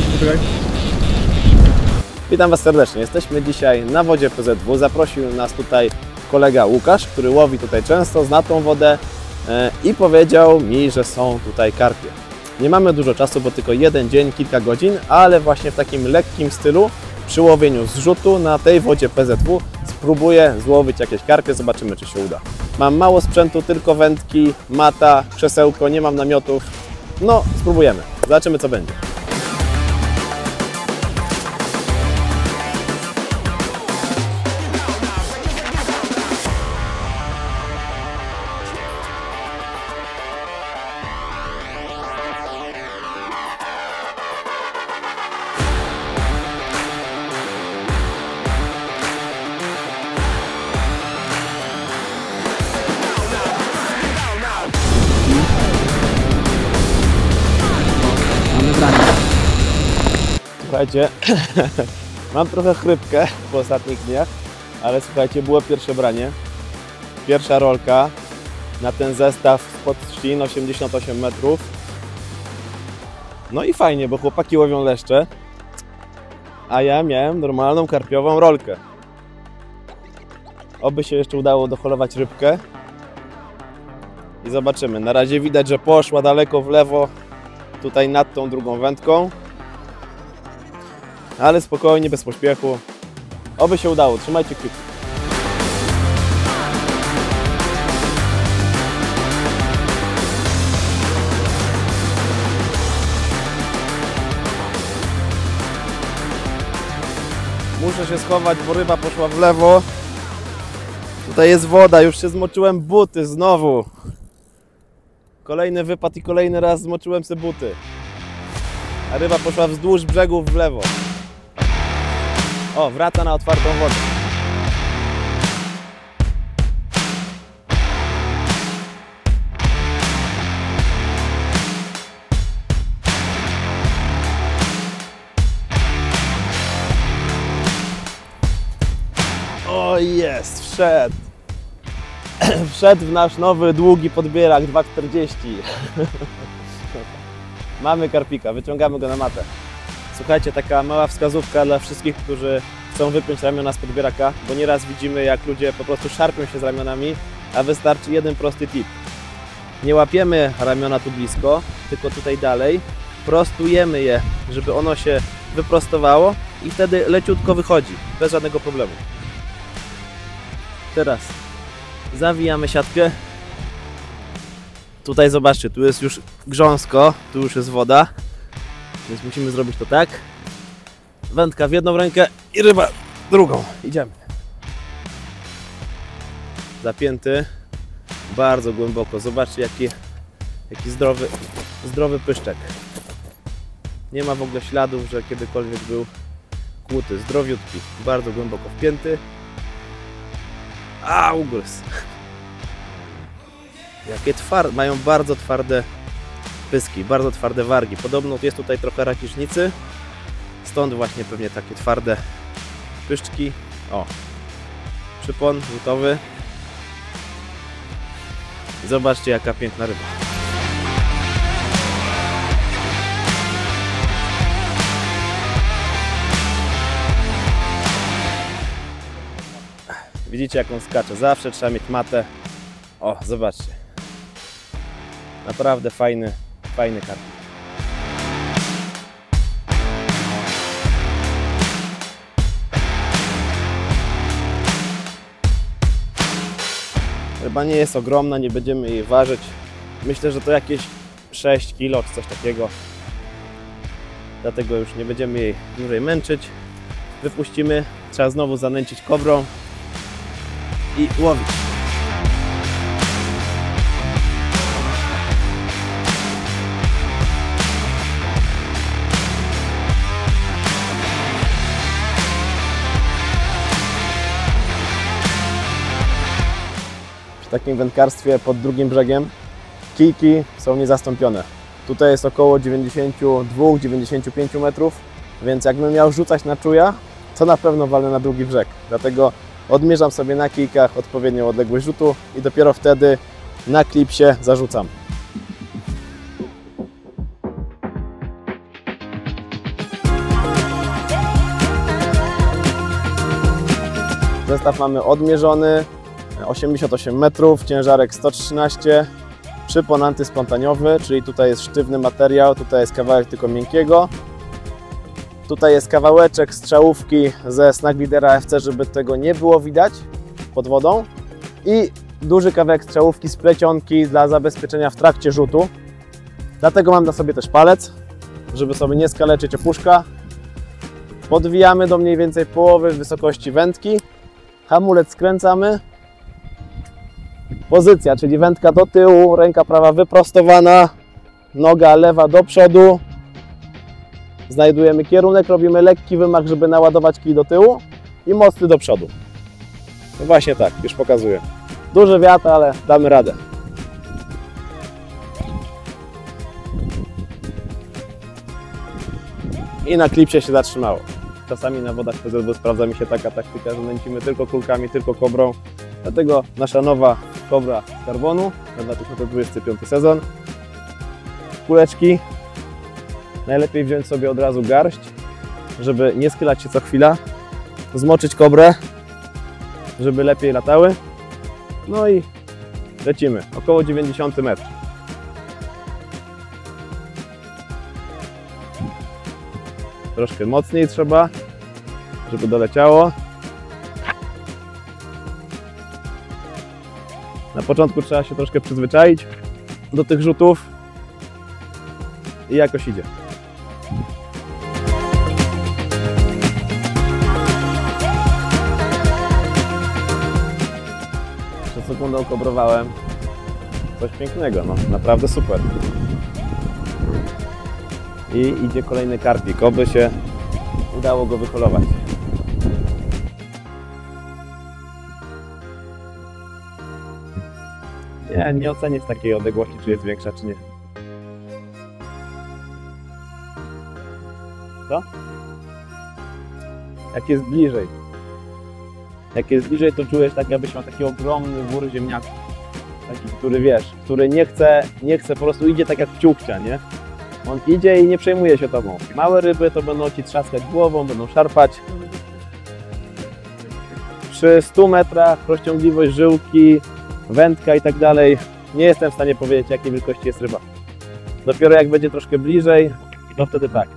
poczekaj. Witam Was serdecznie. Jesteśmy dzisiaj na wodzie PZW. Zaprosił nas tutaj kolega Łukasz, który łowi tutaj często, zna tą wodę e, i powiedział mi, że są tutaj karpie. Nie mamy dużo czasu, bo tylko jeden dzień, kilka godzin, ale właśnie w takim lekkim stylu przy łowieniu zrzutu na tej wodzie PZW spróbuję złowić jakieś karpie, zobaczymy czy się uda. Mam mało sprzętu, tylko wędki, mata, krzesełko, nie mam namiotów. No, spróbujemy. Zobaczymy co będzie. Słuchajcie, mam trochę chrypkę po ostatnich dniach, ale słuchajcie, było pierwsze branie. Pierwsza rolka na ten zestaw spod trzcin 88 metrów. No i fajnie, bo chłopaki łowią leszcze, a ja miałem normalną karpiową rolkę. Oby się jeszcze udało doholować rybkę. I zobaczymy. Na razie widać, że poszła daleko w lewo, tutaj nad tą drugą wędką ale spokojnie, bez pośpiechu. Oby się udało, trzymajcie kciuki. Muszę się schować, bo ryba poszła w lewo. Tutaj jest woda, już się zmoczyłem buty znowu. Kolejny wypad i kolejny raz zmoczyłem sobie buty a ryba poszła wzdłuż brzegów w lewo. O, wraca na otwartą wodę. O, jest, wszedł. Wszedł w nasz nowy, długi podbierak 2,40. Mamy karpika, wyciągamy go na matę. Słuchajcie, taka mała wskazówka dla wszystkich, którzy chcą wypiąć ramiona z podbieraka, bo nieraz widzimy, jak ludzie po prostu szarpią się z ramionami, a wystarczy jeden prosty tip. Nie łapiemy ramiona tu blisko, tylko tutaj dalej, prostujemy je, żeby ono się wyprostowało i wtedy leciutko wychodzi, bez żadnego problemu. Teraz zawijamy siatkę Tutaj zobaczcie, tu jest już grząsko, tu już jest woda, więc musimy zrobić to tak. Wędka w jedną rękę i ryba drugą. Idziemy. Zapięty bardzo głęboko. Zobaczcie jaki, jaki zdrowy, zdrowy pyszczek. Nie ma w ogóle śladów, że kiedykolwiek był kłuty. Zdrowiutki, bardzo głęboko wpięty. A, ugryzł. Jakie twarde, mają bardzo twarde pyski, bardzo twarde wargi. Podobno jest tutaj trochę rakisznicy, stąd właśnie pewnie takie twarde pyszczki. O, przypon rzutowy. Zobaczcie jaka piękna ryba. Widzicie jak on skacze, zawsze trzeba mieć matę. O, zobaczcie. Naprawdę fajny, fajny karpik. Ryba nie jest ogromna, nie będziemy jej ważyć. Myślę, że to jakieś 6 kg czy coś takiego. Dlatego już nie będziemy jej dłużej męczyć. Wypuścimy, trzeba znowu zanęcić kobrą i łowić. takim wędkarstwie pod drugim brzegiem kijki są niezastąpione. Tutaj jest około 92-95 metrów, więc jakbym miał rzucać na czuja, to na pewno walę na drugi brzeg. Dlatego odmierzam sobie na kijkach odpowiednią odległość rzutu i dopiero wtedy na klipsie zarzucam. Zestaw mamy odmierzony, 88 metrów, ciężarek 113, przypon antyspontaniowy, czyli tutaj jest sztywny materiał, tutaj jest kawałek tylko miękkiego. Tutaj jest kawałeczek strzałówki ze Snack Leadera FC, żeby tego nie było widać pod wodą. I duży kawałek strzałówki z plecionki dla zabezpieczenia w trakcie rzutu. Dlatego mam na sobie też palec, żeby sobie nie skaleczyć opuszka. Podwijamy do mniej więcej połowy wysokości wędki. Hamulec skręcamy. Pozycja, czyli wędka do tyłu, ręka prawa wyprostowana, noga lewa do przodu. Znajdujemy kierunek, robimy lekki wymach, żeby naładować kij do tyłu i mocny do przodu. No właśnie tak, już pokazuję. Duży wiatr, ale damy radę. I na klipsie się zatrzymało. Czasami na wodach PZW sprawdza mi się taka taktyka, że nęcimy tylko kulkami, tylko kobrą. Dlatego nasza nowa kobra z karbonu na 2025 sezon. Kuleczki. Najlepiej wziąć sobie od razu garść, żeby nie skylać się co chwila. Zmoczyć kobrę, żeby lepiej latały. No i lecimy. Około 90 metr. Troszkę mocniej trzeba, żeby doleciało. Na początku trzeba się troszkę przyzwyczaić do tych rzutów i jakoś idzie. Przed sekundą okobrowałem coś pięknego, no naprawdę super. I idzie kolejny karpik, oby się udało go wyholować. Nie, nie ocenię z takiej odległości, czy jest większa, czy nie. Co? Jak jest bliżej. Jak jest bliżej, to czujesz tak, jakbyś miał taki ogromny wór ziemniaków. Taki, który wiesz, który nie chce, nie chce, po prostu idzie tak jak ciuchcia, nie? On idzie i nie przejmuje się tobą. Małe ryby to będą ci trzaskać głową, będą szarpać. Przy 100 metrach rozciągliwość żyłki, wędka i tak dalej, nie jestem w stanie powiedzieć, jakiej wielkości jest ryba. Dopiero jak będzie troszkę bliżej, to wtedy tak.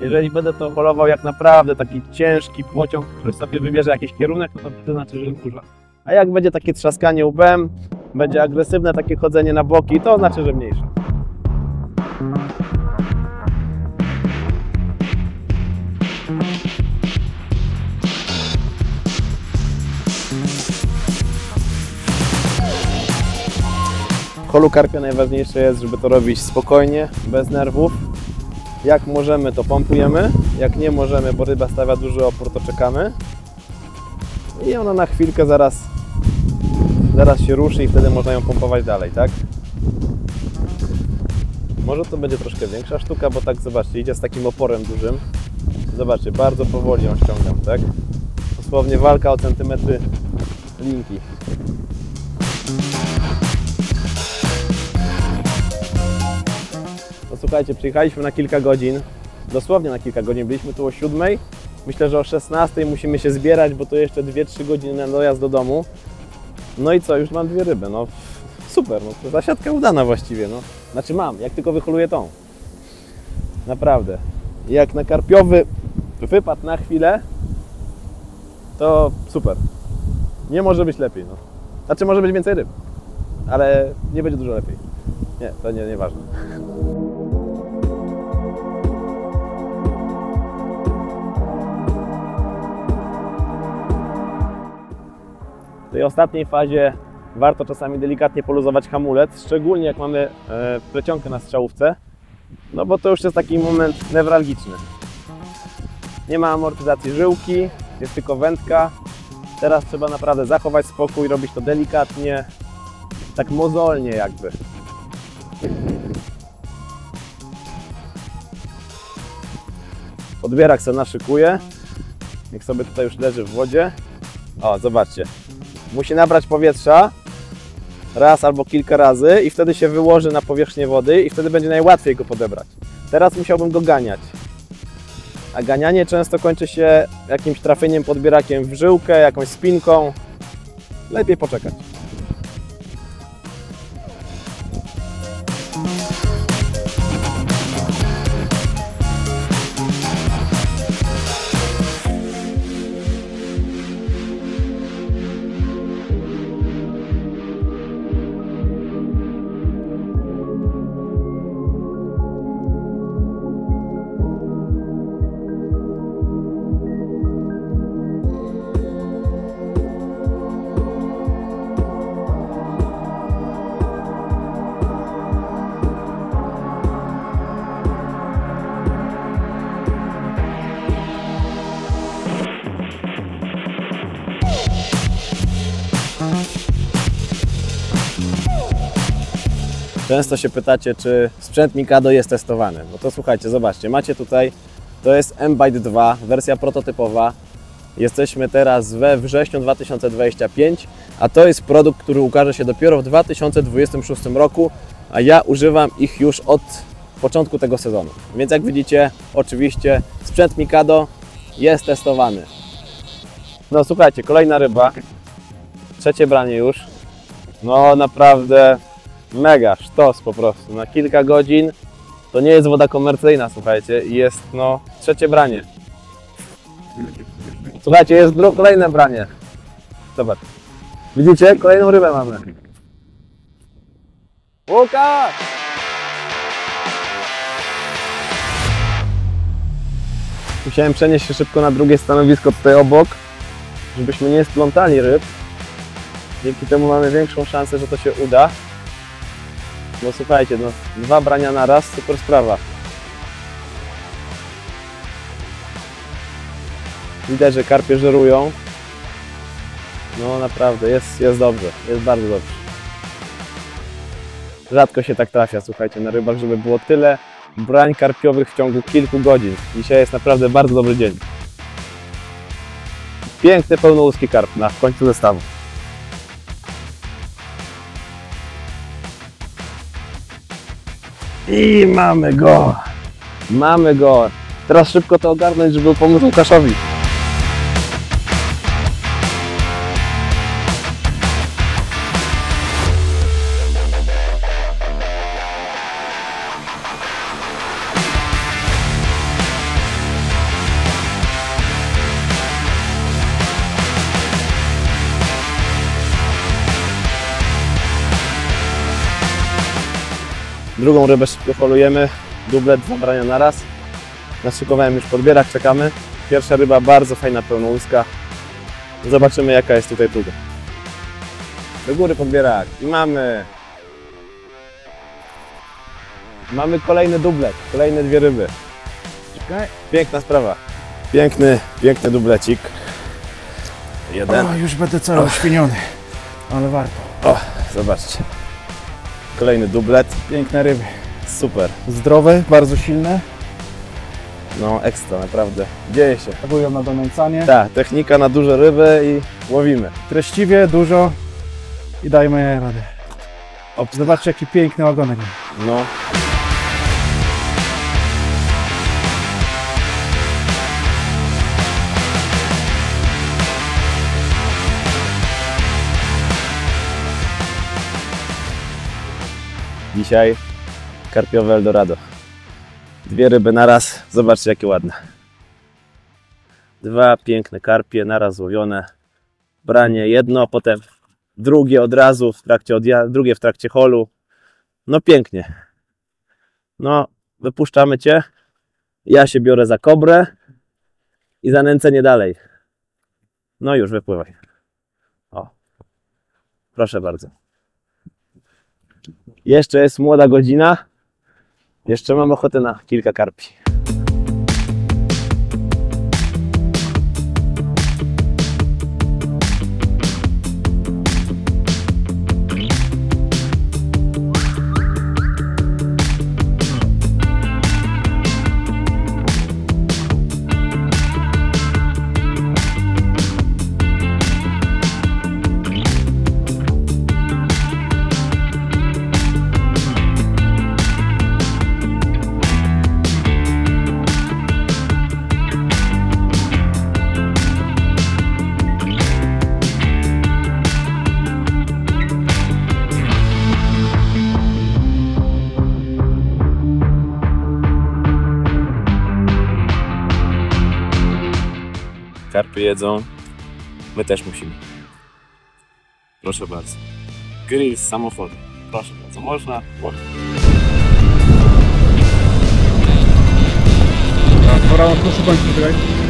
Jeżeli będę to holował jak naprawdę taki ciężki pociąg, który sobie wybierze jakiś kierunek, to to znaczy, że duża. A jak będzie takie trzaskanie łbem, będzie agresywne takie chodzenie na boki, to znaczy, że mniejsza. Holu karpia najważniejsze jest, żeby to robić spokojnie, bez nerwów. Jak możemy, to pompujemy. Jak nie możemy, bo ryba stawia duży opór, to czekamy. I ona na chwilkę zaraz, zaraz się ruszy i wtedy można ją pompować dalej, tak? Może to będzie troszkę większa sztuka, bo tak zobaczcie, idzie z takim oporem dużym. Zobaczcie, bardzo powoli ją ściągam, tak? Dosłownie walka o centymetry linki. Słuchajcie, przyjechaliśmy na kilka godzin, dosłownie na kilka godzin, byliśmy tu o 7. Myślę, że o 16 musimy się zbierać, bo to jeszcze 2-3 godziny na dojazd do domu. No i co, już mam dwie ryby, no super, no to zasiadka udana właściwie, no. Znaczy mam, jak tylko wyholuję tą. Naprawdę. Jak na karpiowy wypad na chwilę, to super. Nie może być lepiej, no. Znaczy może być więcej ryb, ale nie będzie dużo lepiej. Nie, to nie, nieważne. Tej ostatniej fazie warto czasami delikatnie poluzować hamulec, szczególnie jak mamy e, plecionkę na strzałówce, no bo to już jest taki moment newralgiczny. Nie ma amortyzacji żyłki, jest tylko wędka. Teraz trzeba naprawdę zachować spokój, robić to delikatnie, tak mozolnie jakby. Podbierak sobie naszykuje. Niech sobie tutaj już leży w wodzie. O, zobaczcie. Musi nabrać powietrza raz albo kilka razy i wtedy się wyłoży na powierzchnię wody i wtedy będzie najłatwiej go podebrać. Teraz musiałbym go ganiać. a ganianie często kończy się jakimś trafieniem podbierakiem w żyłkę, jakąś spinką. Lepiej poczekać. Często się pytacie, czy sprzęt Mikado jest testowany. No to słuchajcie, zobaczcie, macie tutaj, to jest M-Byte 2, wersja prototypowa. Jesteśmy teraz we wrześniu 2025, a to jest produkt, który ukaże się dopiero w 2026 roku, a ja używam ich już od początku tego sezonu. Więc jak widzicie, oczywiście sprzęt Mikado jest testowany. No słuchajcie, kolejna ryba, trzecie branie już. No naprawdę mega sztos po prostu. Na kilka godzin to nie jest woda komercyjna, słuchajcie, jest no trzecie branie. Słuchajcie, jest dru- kolejne branie. Zobacz. Widzicie? Kolejną rybę mamy. Łukasz! Musiałem przenieść się szybko na drugie stanowisko tutaj obok, żebyśmy nie splątali ryb. Dzięki temu mamy większą szansę, że to się uda. No słuchajcie, no, dwa brania na raz, super sprawa. Widać, że karpie żerują. No naprawdę, jest, jest dobrze, jest bardzo dobrze. Rzadko się tak trafia, słuchajcie, na rybach, żeby było tyle brań karpiowych w ciągu kilku godzin. Dzisiaj jest naprawdę bardzo dobry dzień. Piękny, pełnołuski karp na końcu zestawu. I mamy go. Mamy go. Teraz szybko to ogarnąć, żeby pomóc Łukaszowi. Drugą rybę szybko polujemy. Dublet, dwa brania na raz. Naszykowałem już podbierak, czekamy. Pierwsza ryba, bardzo fajna, pełnołuska. Zobaczymy jaka jest tutaj druga. Do góry podbierak. I mamy... Mamy kolejny dublet, kolejne dwie ryby. Piękna sprawa. Piękny, piękny dublecik. Jeden. O, już będę cały oświeniony. Ale warto. O, zobaczcie. Kolejny dublet. Piękne ryby. Super. Zdrowe, bardzo silne. No ekstra, naprawdę. Dzieje się. Reagują na donęcanie. Tak, technika na duże ryby i łowimy. Treściwie, dużo. I dajmy radę. Zobaczcie jaki piękny ogonek. No. Dzisiaj karpiowe Eldorado. Dwie ryby naraz. Zobaczcie jakie ładne. Dwa piękne karpie naraz złowione. Branie jedno, potem drugie od razu w trakcie odja- drugie w trakcie holu. No pięknie. No, wypuszczamy Cię. Ja się biorę za kobrę i za nęcenie dalej. No już, wypływaj. O. Proszę bardzo. Jeszcze jest młoda godzina. Jeszcze mam ochotę na kilka karpi. Karpie jedzą, my też musimy. Proszę bardzo. Grill z. Proszę bardzo, można? Można. Pora na proszę kończyć, czekaj.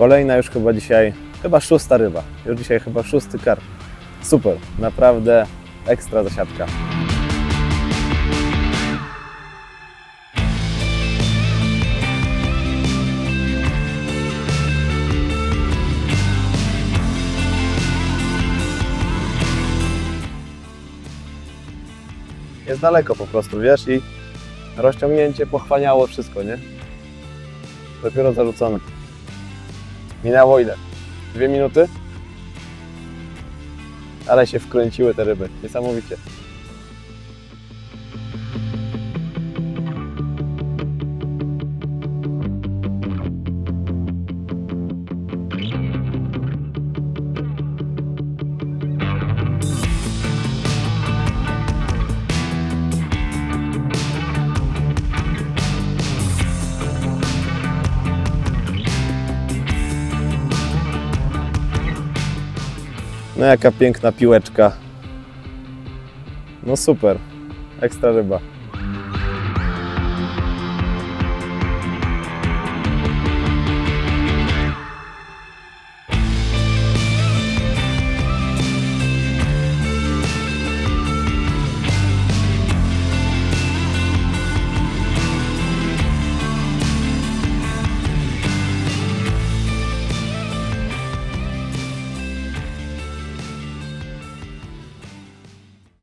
Kolejna już chyba dzisiaj, chyba szósta ryba. Już dzisiaj chyba szósty karp. Super, naprawdę ekstra zasiadka. Jest daleko po prostu, wiesz, i rozciągnięcie pochłaniało wszystko, nie? Dopiero zarzucone. Minęło ile? Dwie minuty? Ale się wkręciły te ryby. Niesamowicie. No jaka piękna piłeczka. No super. Ekstra ryba.